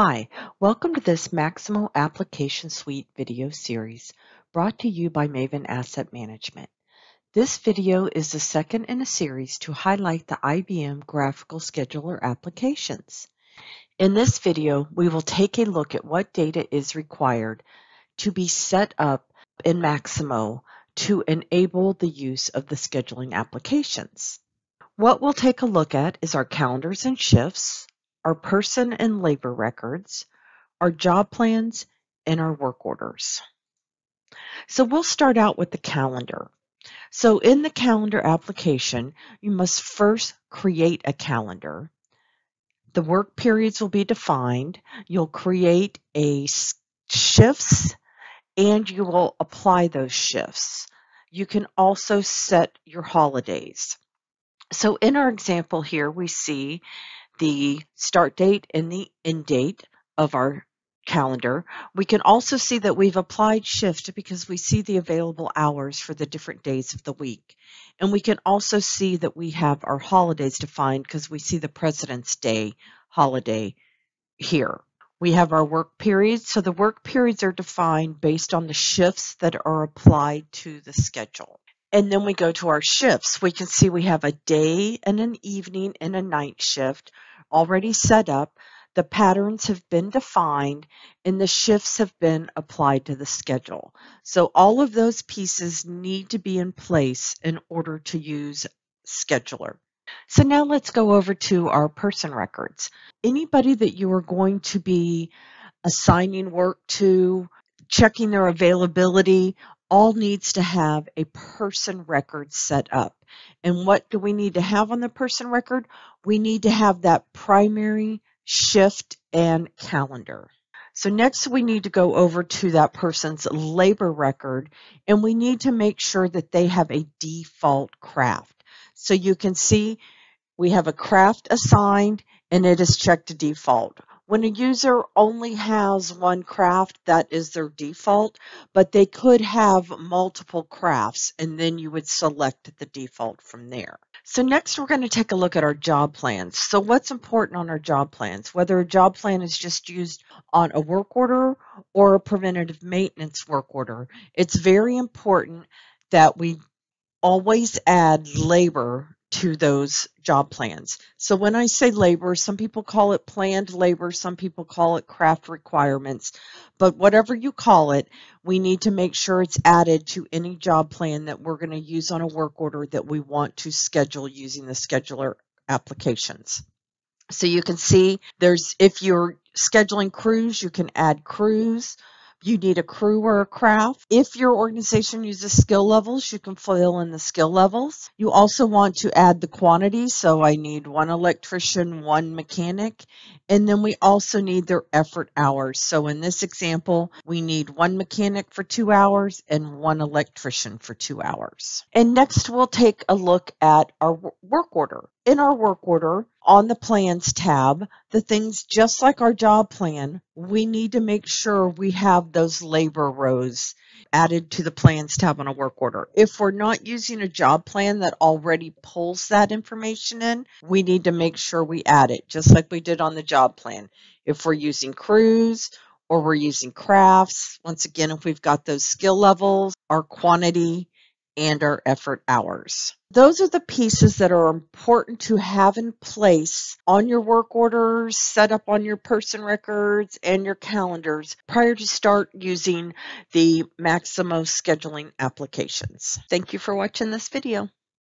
Hi, welcome to this Maximo Application Suite video series brought to you by Maven Asset Management. This video is the second in a series to highlight the IBM graphical scheduler applications. In this video, we will take a look at what data is required to be set up in Maximo to enable the use of the scheduling applications. What we'll take a look at is our calendars and shifts, our person and labor records, our job plans, and our work orders. So we'll start out with the calendar. So in the calendar application, you must first create a calendar. The work periods will be defined. You'll create a shifts and you will apply those shifts. You can also set your holidays. So in our example here, we see the start date and the end date of our calendar. We can also see that we've applied shift because we see the available hours for the different days of the week. And we can also see that we have our holidays defined because we see the President's Day holiday here. We have our work periods. So the work periods are defined based on the shifts that are applied to the schedule. And then we go to our shifts. We can see we have a day and an evening and a night shift already set up. The patterns have been defined and the shifts have been applied to the schedule. So all of those pieces need to be in place in order to use scheduler. So now let's go over to our person records. Anybody that you are going to be assigning work to, checking their availability, all needs to have a person record set up. And what do we need to have on the person record? We need to have that primary shift and calendar. So next we need to go over to that person's labor record and we need to make sure that they have a default craft. So you can see we have a craft assigned and it is checked to default. When a user only has one craft, that is their default, but they could have multiple crafts and then you would select the default from there. So next we're going to take a look at our job plans. So what's important on our job plans? Whether a job plan is just used on a work order or a preventative maintenance work order, it's very important that we always add labor to those job plans. So when I say labor, some people call it planned labor, some people call it craft requirements, but whatever you call it, we need to make sure it's added to any job plan that we're going to use on a work order that we want to schedule using the scheduler applications. So you can see there's, if you're scheduling crews, you can add crews. You need a crew or a craft. If your organization uses skill levels, you can fill in the skill levels. You also want to add the quantity. So I need one electrician, one mechanic, and then we also need their effort hours. So in this example, we need one mechanic for two hours and one electrician for two hours. And next we'll take a look at our work order. In our work order, on the plans tab, the things just like our job plan, we need to make sure we have those labor rows added to the plans tab on a work order. If we're not using a job plan that already pulls that information in, we need to make sure we add it, just like we did on the job plan. If we're using crews or we're using crafts, once again, if we've got those skill levels, our quantity, and our effort hours. Those are the pieces that are important to have in place on your work orders, set up on your person records and your calendars prior to start using the Maximo scheduling applications. Thank you for watching this video.